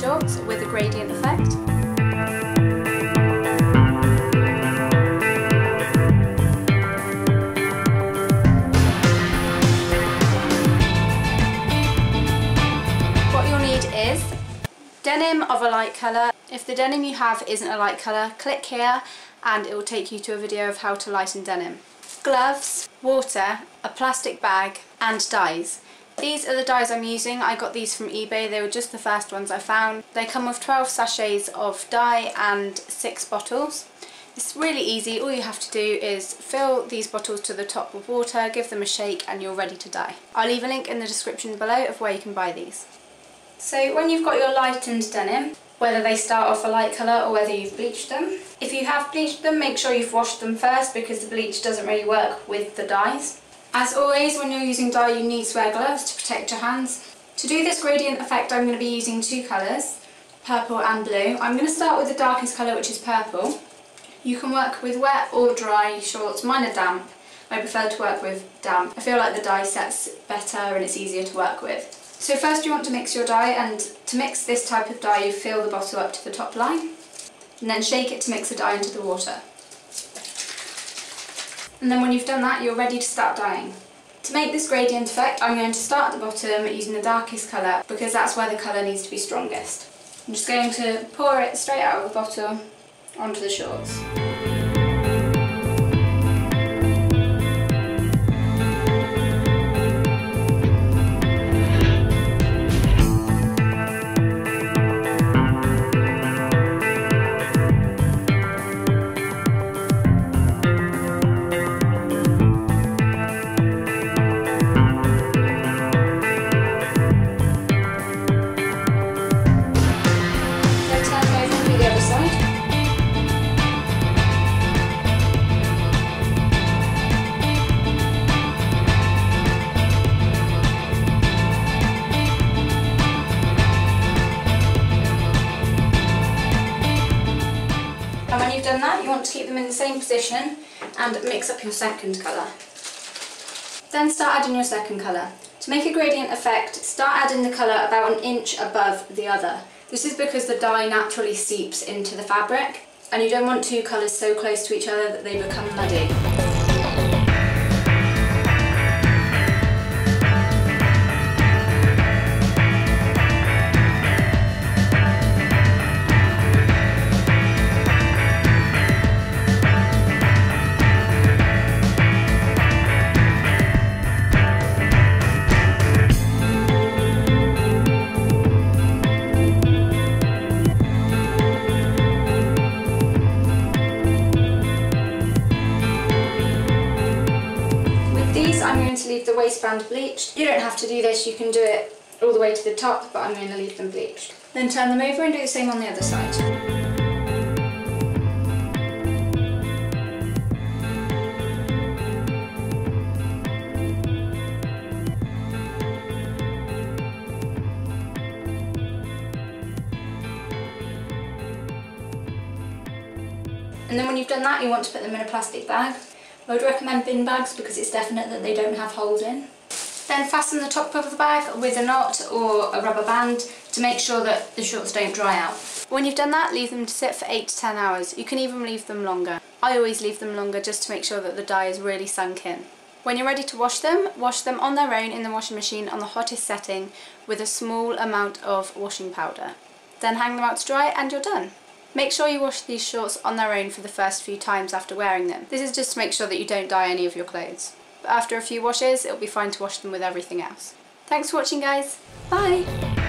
shorts with a gradient effect. What you'll need is denim of a light colour. If the denim you have isn't a light colour, click here and it will take you to a video of how to lighten denim. Gloves, water, a plastic bag and dyes. These are the dyes I'm using. I got these from eBay. They were just the first ones I found. They come with 12 sachets of dye and 6 bottles. It's really easy. All you have to do is fill these bottles to the top with water, give them a shake and you're ready to dye. I'll leave a link in the description below of where you can buy these. So when you've got your lightened denim, whether they start off a light colour or whether you've bleached them. If you have bleached them, make sure you've washed them first because the bleach doesn't really work with the dyes. As always, when you're using dye, you need to wear gloves to protect your hands. To do this gradient effect, I'm going to be using two colours, purple and blue. I'm going to start with the darkest colour, which is purple. You can work with wet or dry shorts. Mine are damp. I prefer to work with damp. I feel like the dye sets better and it's easier to work with. So first you want to mix your dye and to mix this type of dye you fill the bottle up to the top line and then shake it to mix the dye into the water. And then when you've done that you're ready to start dyeing. To make this gradient effect I'm going to start at the bottom using the darkest colour because that's where the colour needs to be strongest. I'm just going to pour it straight out of the bottle onto the shorts. Want to keep them in the same position and mix up your second colour. Then start adding your second colour. To make a gradient effect, start adding the colour about an inch above the other. This is because the dye naturally seeps into the fabric and you don't want two colours so close to each other that they become muddy. Leave the waistband bleached. You don't have to do this, you can do it all the way to the top, but I'm going to leave them bleached. Then turn them over and do the same on the other side. And then when you've done that, you want to put them in a plastic bag. I would recommend bin bags because it's definite that they don't have holes in. Then fasten the top of the bag with a knot or a rubber band to make sure that the shorts don't dry out. When you've done that, leave them to sit for 8 to 10 hours. You can even leave them longer. I always leave them longer just to make sure that the dye is really sunk in. When you're ready to wash them, wash them on their own in the washing machine on the hottest setting with a small amount of washing powder. Then hang them out to dry and you're done. Make sure you wash these shorts on their own for the first few times after wearing them. This is just to make sure that you don't dye any of your clothes. But after a few washes, it'll be fine to wash them with everything else. Thanks for watching guys. Bye!